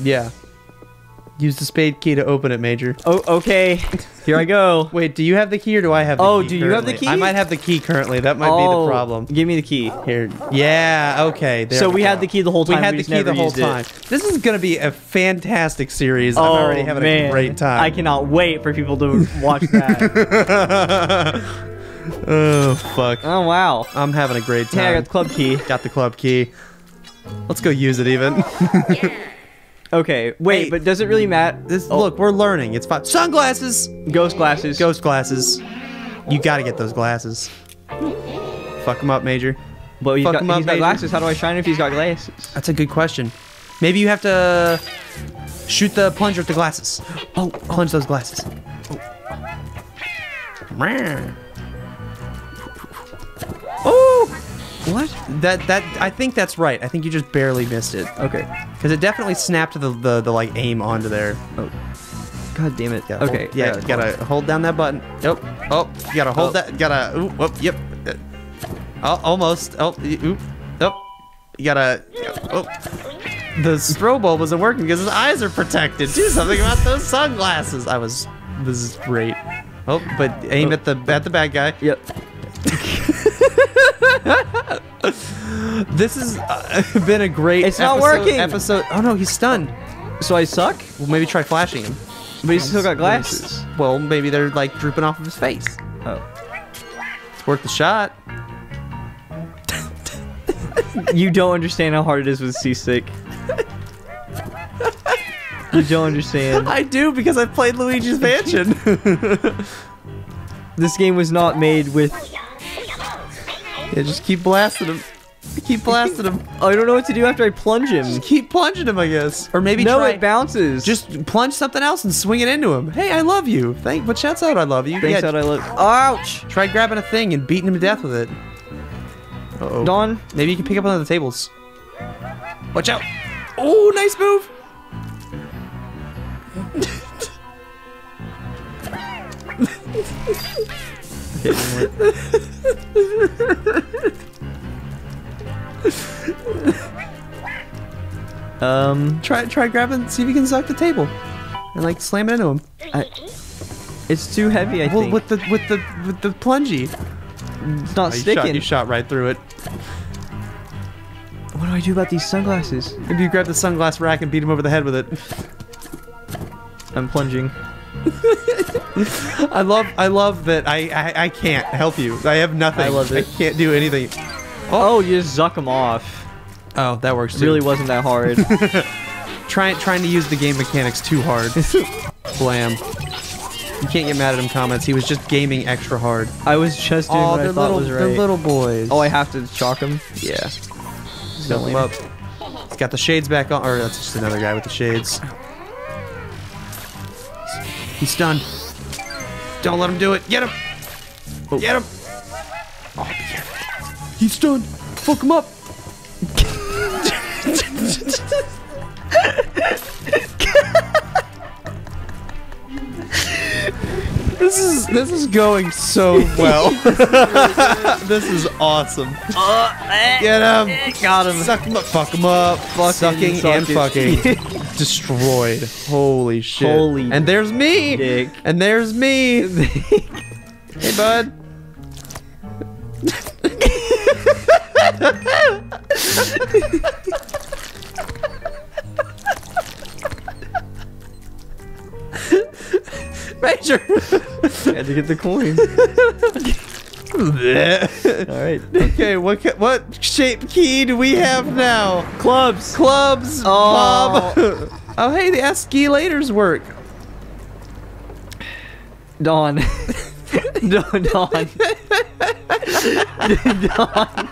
Yeah. Use the spade key to open it, Major. Oh, okay. Here I go. Wait, do you have the key or do I have the Oh, key? Oh, do you have the key? I might have the key currently. That might be Oh, the problem. Give me the key. Here. Yeah, okay. there so we go. had the key the whole time. We time. had the key the whole used it. time. This is going to be a fantastic series. Oh, I'm already having man. a great time. I cannot wait for people to watch that. oh, fuck. oh, wow. I'm having a great time. Hey, I got the club key. Got the club key. Let's go use it even. Okay, wait, Hey. but does it really matter? this Oh. look, we're learning. It's fine. Sunglasses. Ghost glasses. Ghost glasses. You got to get those glasses. Fuck them up, Major. But he's Fuck got, him up, he's got glasses. How do I shine if he's got glasses? That's a good question. Maybe you have to shoot the plunger with the glasses. Oh, plunge those glasses. Oh. What? That that I think that's right. I think you just barely missed it Okay. because it definitely snapped the, the the like aim onto there. Oh, god damn it. Gotta okay. hold- yeah, gotta hold down that button. Nope. Oh, you gotta hold Oh. that. Gotta. Ooh, whoop. Yep. Uh, Oh, almost. Oh, oop. Nope. You gotta. Oh. The strobe bulb wasn't working because his eyes are protected. Do something about those sunglasses. I was. This is great. Oh, but aim Oh. at the at the bad guy. Yep. This has uh, been a great. It's not episode- working. Episode. Oh no, he's stunned. So I suck? Well, maybe try flashing him. But he's still got glasses. Well, maybe they're like drooping off of his face. Oh. It's worth the shot. You don't understand how hard it is with C-Stick. you don't understand. I do because I played Luigi's Mansion. This game was not made with. yeah, just keep blasting him. Keep blasting him. I don't know what to do after I plunge him. Just keep plunging him, I guess. Or maybe no, try. it bounces. just plunge something else and swing it into him. Hey, I love you. Thank, but shouts out, I love you. thanks yeah, that I look. Ouch! try grabbing a thing and beating him to death with it. Uh oh. Don, Maybe you can pick up one of the tables. Watch out. Oh, nice move. um, Try try grabbing, see if you can suck the table, and like slam it into him. I, it's too heavy. I Well, think with the with the with the plungy. it's not Oh, you, shot, sticking. you shot right through it. What do I do about these sunglasses? Maybe you grab the sunglass rack and beat him over the head with it. I'm plunging. I love I love that I, I I can't help you. I have nothing. I love it. I can't do anything. Oh. oh, you just zuck them off. Oh, that works too. Really wasn't that hard. trying trying to use the game mechanics too hard. Blam. You can't get mad at him comments. He was just gaming extra hard. I was just doing Oh, what I thought little was right. they're little boys. Oh, I have to chalk him? yeah. Fill him up. He's got the shades back on. Or that's just another guy with the shades. He's stunned. Don't let him do it. Get him. Oh. Get him. Oh, be careful. He's stunned. Fuck him up. this is this is going so well. this is awesome. Uh, Get him. Eh, got him. Suck him up. Fuck him up. Sucking suck and fucking. Destroyed. Holy shit. Holy And there's me. dick. And there's me. hey, bud. Major. Had to get the coin. All right. okay, what ca- what shape key do we have now? Clubs. Clubs, Oh. Bob. oh, hey, the escalators work. Dawn. Dawn. Dawn. Dawn.